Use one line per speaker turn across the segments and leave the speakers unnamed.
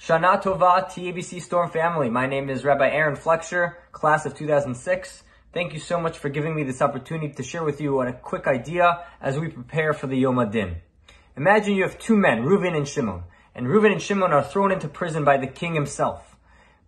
Shana Tova, TABC Storm family. My name is Rabbi Aaron Fleksher, class of 2006. Thank you so much for giving me this opportunity to share with you a quick idea as we prepare for the Yom HaDin. Imagine you have two men, Reuven and Shimon, and Reuven and Shimon are thrown into prison by the king himself.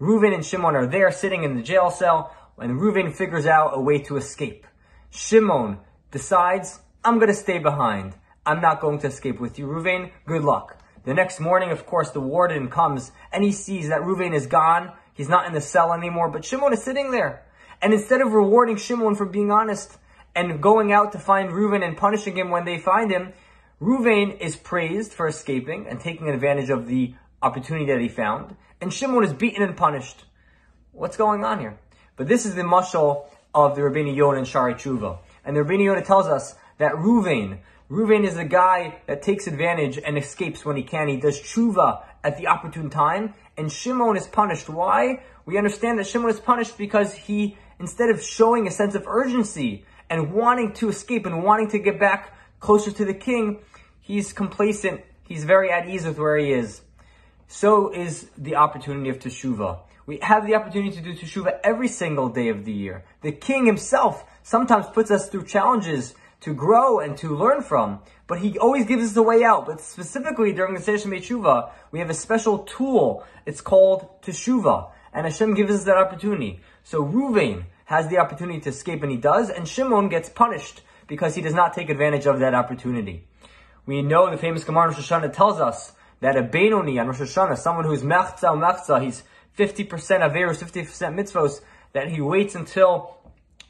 Reuven and Shimon are there sitting in the jail cell, and Reuven figures out a way to escape. Shimon decides, I'm going to stay behind. I'm not going to escape with you, Reuven. Good luck. The next morning, of course, the warden comes and he sees that Reuven is gone. He's not in the cell anymore, but Shimon is sitting there. And instead of rewarding Shimon for being honest and going out to find Reuven and punishing him when they find him, Reuven is praised for escaping and taking advantage of the opportunity that he found. And Shimon is beaten and punished. What's going on here? But this is the mashal of the Rabbeinu Yonah and Shaarei Teshuva. And the Rabbeinu Yonah tells us that Reuven, Reuven is the guy that takes advantage and escapes when he can. He does tshuva at the opportune time. And Shimon is punished. Why? We understand that Shimon is punished because he, instead of showing a sense of urgency and wanting to escape and wanting to get back closer to the king, he's complacent. He's very at ease with where he is. So is the opportunity of teshuva. We have the opportunity to do teshuva every single day of the year. The king himself sometimes puts us through challenges to grow and to learn from. But he always gives us a way out. But specifically during the Seder Shemei we have a special tool. It's called Teshuva. And Hashem gives us that opportunity. So Reuven has the opportunity to escape and he does, and Shimon gets punished because he does not take advantage of that opportunity. We know the famous Gemara Rosh Hashanah tells us that a Benoni on Rosh Hashanah, someone who's mechza mechza, he's 50% Averus, 50% mitzvos, that he waits until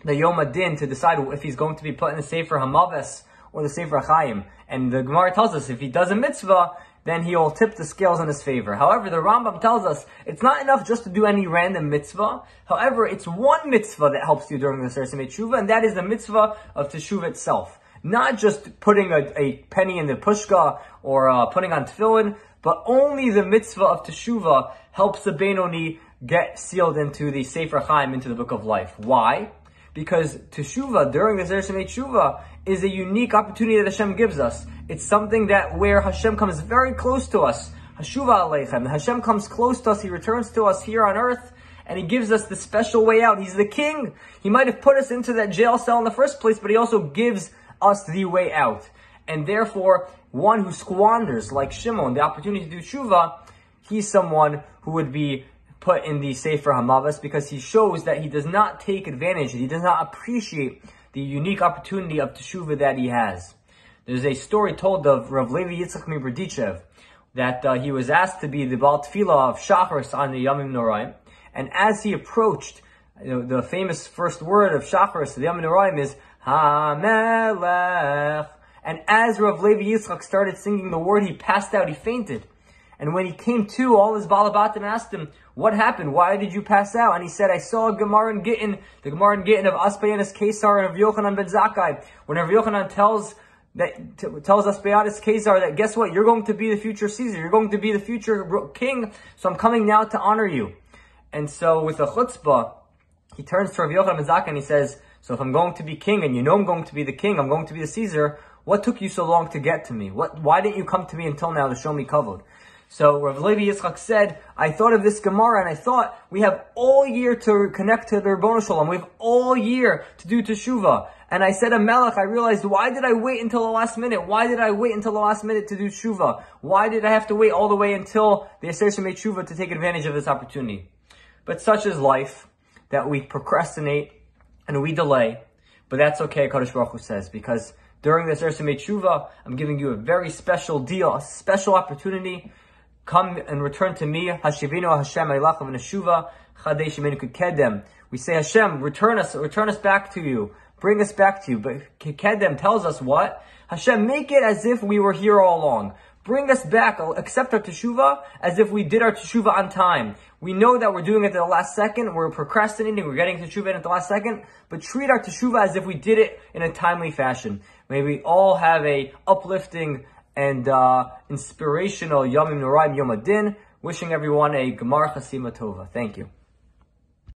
the Yom HaDin to decide if he's going to be put in the Sefer Hamaves or the Sefer Chaim. And the Gemara tells us if he does a mitzvah, then he will tip the scales in his favor. However, the Rambam tells us it's not enough just to do any random mitzvah. However, it's one mitzvah that helps you during the Sefer Tshuva, and that is the mitzvah of Teshuva itself. Not just putting a, a penny in the pushka or uh, putting on tefillin, but only the mitzvah of Teshuva helps the Benoni get sealed into the Sefer Chaim, into the book of life. Why? Because teshuva during the Zer Teshuva is a unique opportunity that Hashem gives us. It's something that where Hashem comes very close to us. Hashuva Aleichem. Hashem comes close to us. He returns to us here on earth. And he gives us the special way out. He's the king. He might have put us into that jail cell in the first place, but he also gives us the way out. And therefore, one who squanders, like Shimon, the opportunity to do tshuva, he's someone who would be put in the Sefer Hamavas because he shows that he does not take advantage, he does not appreciate the unique opportunity of Teshuvah that he has. There's a story told of Rav Levi Yitzchak MiBerditchev that uh, he was asked to be the Baal Tefillah of Shacharis on the Yamim Noraim, and as he approached, you know, the famous first word of Shacharis, the Yamim Noraim is HaMelech. And as Rav Levi Yitzchak started singing the word, he passed out, he fainted. And when he came to, all his Balabatim asked him, what happened? Why did you pass out? And he said, I saw a Gemara in Gittin, the Gemara in Gittin of Aspayanis Kesar and of Yochanan ben Zakkai. When Rav Yochanan tells that t- tells Aspayanis Kesar that guess what? You're going to be the future Caesar. You're going to be the future king. So I'm coming now to honor you. And so with the chutzpah, he turns to Rav Yochanan ben Zakkai and he says, so if I'm going to be king and you know I'm going to be the king, I'm going to be the Caesar, what took you so long to get to me? What, why didn't you come to me until now to show me kavod? So Rav Levi Yitzchak said, I thought of this Gemara and I thought we have all year to connect to the Ribono Shel Olam. We have all year to do Teshuvah. And I said a Melech, I realized, why did I wait until the last minute? Why did I wait until the last minute to do Shuvah? Why did I have to wait all the way until the Yisrael made Shuvah to take advantage of this opportunity? But such is life, that we procrastinate and we delay. But that's okay, Kadosh Baruch Hu says, because during this Ersem Tshuva, I'm giving you a very special deal, a special opportunity Come and return to me, Hashiveinu Hashem Kedem. We say, Hashem, return us, return us back to you. Bring us back to you. But Kedem tells us what? Hashem, make it as if we were here all along. Bring us back, accept our teshuva as if we did our teshuva on time. We know that we're doing it at the last second, we're procrastinating, we're getting teshuva in at the last second, but treat our teshuva as if we did it in a timely fashion. May we all have a uplifting and uh, inspirational Yomim Noraim Yom HaDin. Wishing everyone a Gemar Chasima Tova. Thank you.